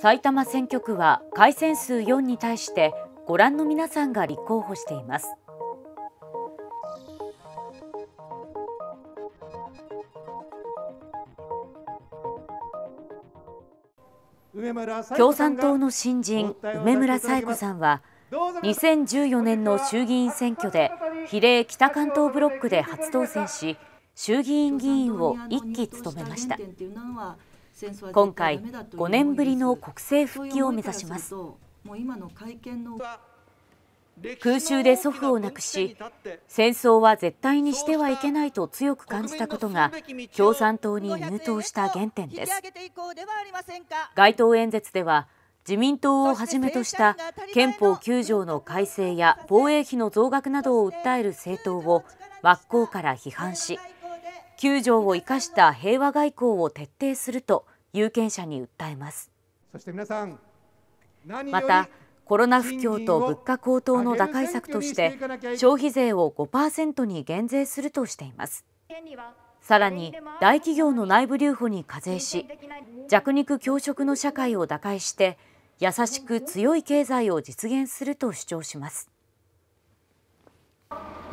埼玉選挙区は改選数4に対してご覧の皆さんが立候補しています。共産党の新人梅村彩子さんは2014年の衆議院選挙で比例北関東ブロックで初当選し衆議院議員を1期務めました今回5年ぶりの国政復帰を目指します。空襲で祖父を亡くし戦争は絶対にしてはいけないと強く感じたことが共産党に入党した原点です。街頭演説では自民党をはじめとした憲法9条の改正や防衛費の増額などを訴える政党を真っ向から批判し9条を生かした平和外交を徹底すると有権者に訴えます。そして皆さんまたコロナ不況と物価高騰の打開策として消費税を5%に減税するとしています。さらに大企業の内部留保に課税し弱肉強食の社会を打開して優しく強い経済を実現すると主張します。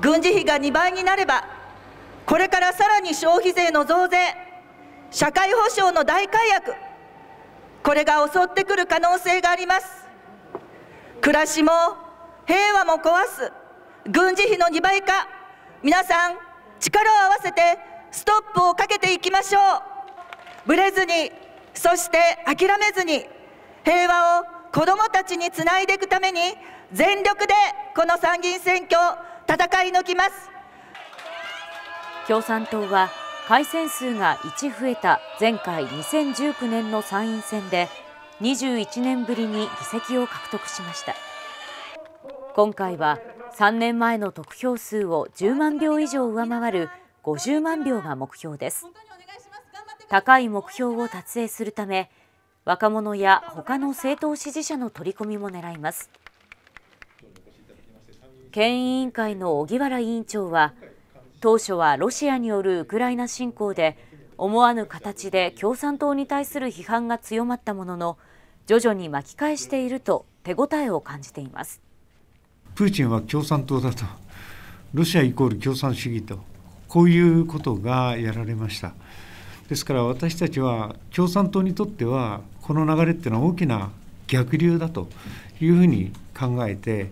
軍事費が2倍になればこれからさらに消費税の増税社会保障の大改悪これが襲ってくる可能性があります。暮らしも平和も壊す。軍事費の2倍化。皆さん力を合わせてストップをかけていきましょう。ぶれずにそして諦めずに平和を子どもたちにつないでいくために全力でこの参議院選挙戦い抜きます。共産党は改選数が1増えた前回2019年の参院選で21年ぶりに議席を獲得しました。今回は3年前の得票数を10万票以上上回る50万票が目標です。高い目標を達成するため若者や他の政党支持者の取り込みも狙います。県委員会の荻原委員長は当初はロシアによるウクライナ侵攻で思わぬ形で共産党に対する批判が強まったものの徐々に巻き返していると手応えを感じています。プーチンは共産党だと。ロシアイコール共産主義と。こういうことがやられました。ですから私たちは共産党にとってはこの流れっていうのは大きな逆流だというふうに考えて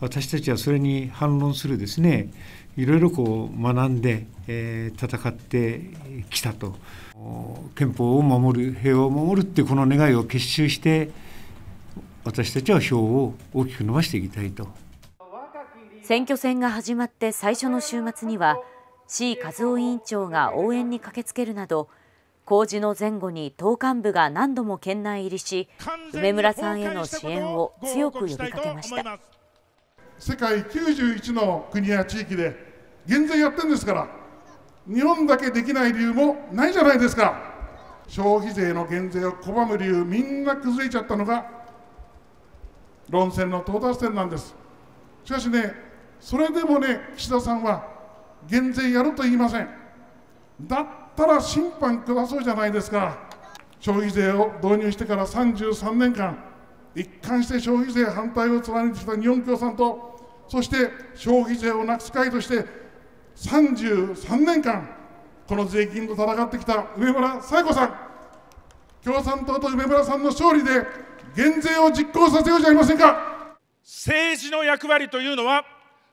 私たちはそれに反論するですねいろいろこう学んで、えー、戦ってきたと。憲法を守る平和を守るっていうこの願いを結集して私たちは票を大きく伸ばしていきたいと。選挙戦が始まって最初の週末には C 和夫委員長が応援に駆けつけるなど公示の前後に党幹部が何度も県内入りし梅村さんへの支援を強く呼びかけました。世界91の国や地域で減税やってるんですから日本だけできない理由もないじゃないですか。消費税の減税を拒む理由みんな崩れちゃったのが論戦の到達点なんです。しかしねそれでもね岸田さんは減税やると言いません。だったら審判下そうじゃないですか。消費税を導入してから33年間一貫して消費税反対を貫いてきた日本共産党そして消費税をなくす会として33年間この税金と戦ってきた梅村彩子さん。共産党と梅村さんの勝利で減税を実行させようじゃありませんか。政治の役割というのは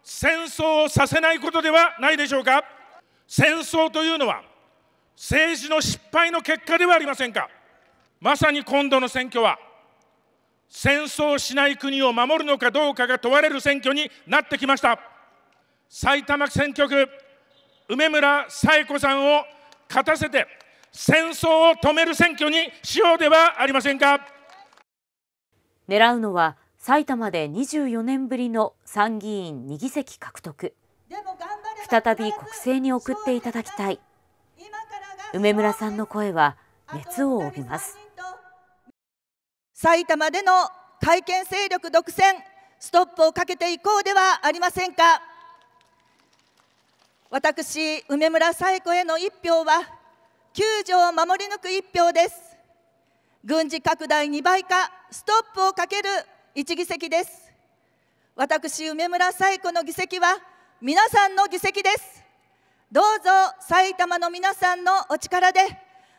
戦争をさせないことではないでしょうか。戦争というのは政治の失敗の結果ではありませんか。まさに今度の選挙は戦争しない国を守るのかどうかが問われる選挙になってきました。埼玉選挙区梅村彩子さんを勝たせて戦争を止める選挙にしようではありませんか。狙うのは埼玉で24年ぶりの参議院2議席獲得。再び国政に送っていただきたい。梅村さんの声は熱を帯びます。埼玉での改憲勢力独占ストップをかけていこうではありませんか？私、梅村彩子への一票は、9条を守り抜く一票です。軍事拡大2倍化ストップをかける1議席です。私梅村彩子の議席は皆さんの議席です。どうぞ埼玉の皆さんのお力で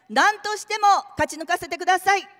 何としても勝ち抜かせてください。